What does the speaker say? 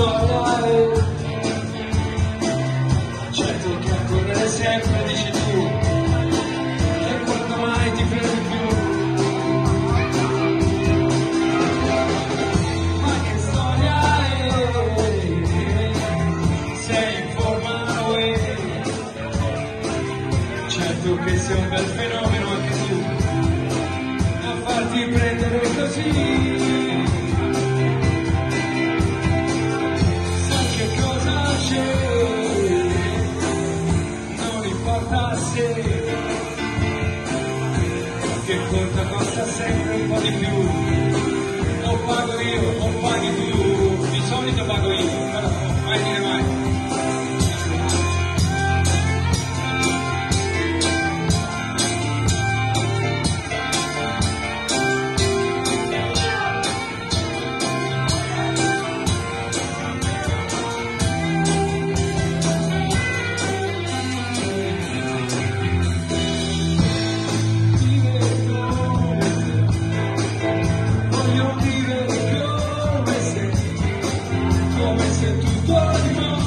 è certo che correre sempre dici tu e quando mai ti fermi più. Ma che storia è? Sei in forma uè certo che sei un bel fenomeno anche tu a farti prendere così Non importa se che conta costa sempre un po' di più. O pago io o paghi tu. Di solito pago io, però. se tudo